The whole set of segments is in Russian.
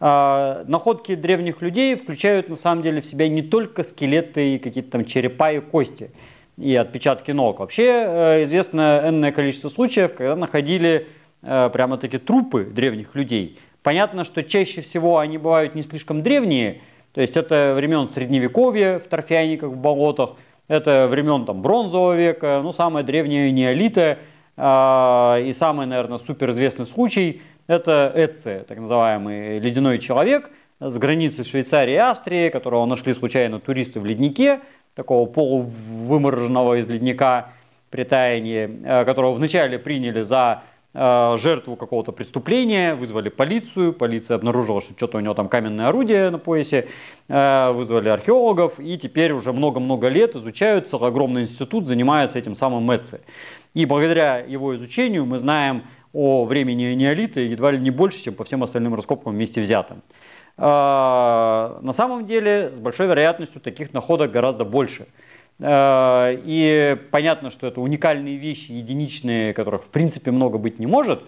А, находки древних людей включают на самом деле в себя не только скелеты и какие-то там черепа и кости и отпечатки ног. Вообще э, известно энное количество случаев, когда находили э, прямо-таки трупы древних людей. Понятно, что чаще всего они бывают не слишком древние, то есть это времен средневековья в торфяниках, в болотах, это времен там, бронзового века, ну самое древнее неолита, и самый, наверное, суперизвестный случай – это Эцце, так называемый ледяной человек с границы Швейцарии и Австрии, которого нашли случайно туристы в леднике, такого полувымороженного из ледника при таянии, э, которого вначале приняли за э, жертву какого-то преступления, вызвали полицию, полиция обнаружила, что что-то у него там каменное орудие на поясе, э, вызвали археологов, и теперь уже много-много лет изучают, целый огромный институт занимается этим самым Мэтце. И благодаря его изучению мы знаем о времени неолита едва ли не больше, чем по всем остальным раскопкам вместе взятым. А, на самом деле, с большой вероятностью таких находок гораздо больше. А, и понятно, что это уникальные вещи, единичные, которых в принципе много быть не может,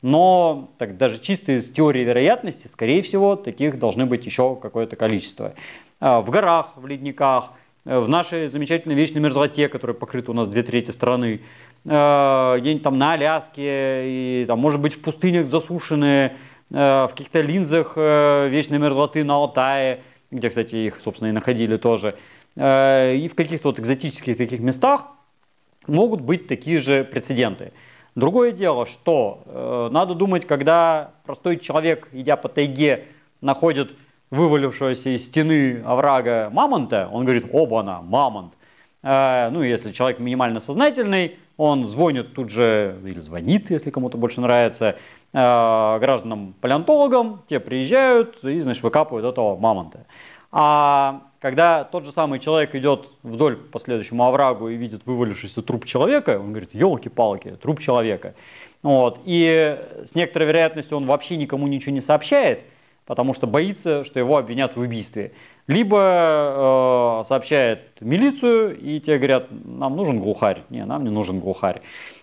но так, даже чисто из теории вероятности, скорее всего, таких должны быть еще какое-то количество. А, в горах, в ледниках, в нашей замечательной вечной мерзлоте, которая покрыта у нас две трети страны, где-нибудь там на Аляске, и там, может быть, в пустынях засушенные, Э, в каких-то линзах э, вечной мерзлоты на Алтае, где, кстати, их, собственно, и находили тоже, э, и в каких-то вот экзотических таких местах могут быть такие же прецеденты. Другое дело, что э, надо думать, когда простой человек, идя по тайге, находит вывалившегося из стены оврага мамонта, он говорит, оба-на, мамонт. Э, ну, если человек минимально сознательный, он звонит тут же, или звонит, если кому-то больше нравится, Э, гражданам-палеонтологам, те приезжают и, значит, выкапывают этого мамонта. А когда тот же самый человек идет вдоль по следующему оврагу и видит вывалившийся труп человека, он говорит, елки-палки, труп человека. Вот. И с некоторой вероятностью он вообще никому ничего не сообщает, потому что боится, что его обвинят в убийстве. Либо э, сообщает милицию, и те говорят, нам нужен глухарь. Не, нам не нужен глухарь.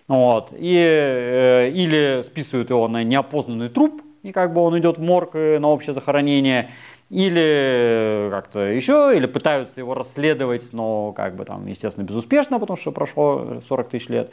Вот. И, э, или списывают его на неопознанный труп, и как бы он идет в морг э, на общее захоронение, или как-то еще, или пытаются его расследовать, но как бы там, естественно, безуспешно, потому что прошло 40 тысяч лет.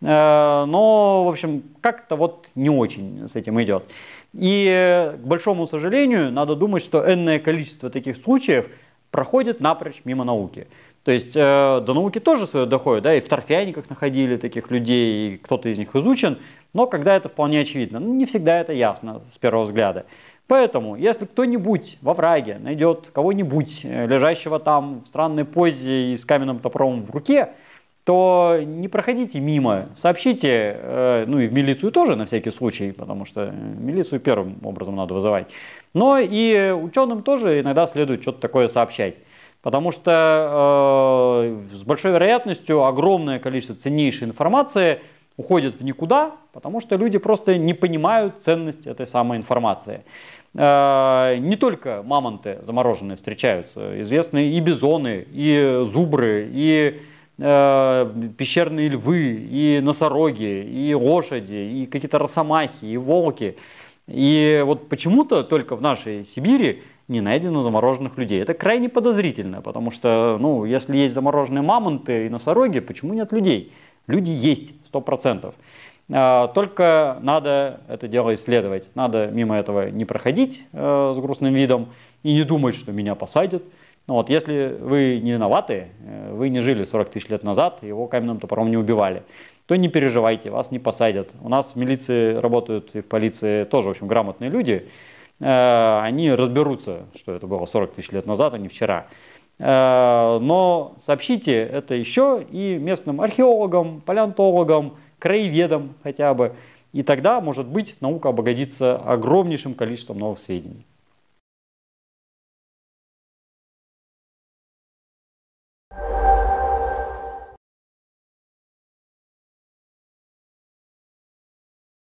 Э, но, в общем, как-то вот не очень с этим идет. И, к большому сожалению, надо думать, что энное количество таких случаев проходит напрочь мимо науки. То есть э, до науки тоже свое доходит, да, и в торфяниках находили таких людей, и кто-то из них изучен, но когда это вполне очевидно, ну, не всегда это ясно с первого взгляда. Поэтому, если кто-нибудь во враге найдет кого-нибудь, э, лежащего там в странной позе и с каменным топором в руке, то не проходите мимо, сообщите, э, ну и в милицию тоже на всякий случай, потому что милицию первым образом надо вызывать. Но и ученым тоже иногда следует что-то такое сообщать. Потому что э, с большой вероятностью огромное количество ценнейшей информации уходит в никуда, потому что люди просто не понимают ценность этой самой информации. Э, не только мамонты замороженные встречаются, известны и бизоны, и зубры, и э, пещерные львы, и носороги, и лошади, и какие-то росомахи, и волки. И вот почему-то только в нашей Сибири не найдено замороженных людей. Это крайне подозрительно, потому что, ну, если есть замороженные мамонты и носороги, почему нет людей? Люди есть, сто процентов. А, только надо это дело исследовать. Надо мимо этого не проходить э, с грустным видом и не думать, что меня посадят. Ну вот, если вы не виноваты, э, вы не жили 40 тысяч лет назад, его каменным топором не убивали, то не переживайте, вас не посадят. У нас в милиции работают и в полиции тоже, в общем, грамотные люди. Э, они разберутся, что это было 40 тысяч лет назад, а не вчера. Э, но сообщите это еще и местным археологам, палеонтологам, краеведам хотя бы. И тогда, может быть, наука обогатится огромнейшим количеством новых сведений.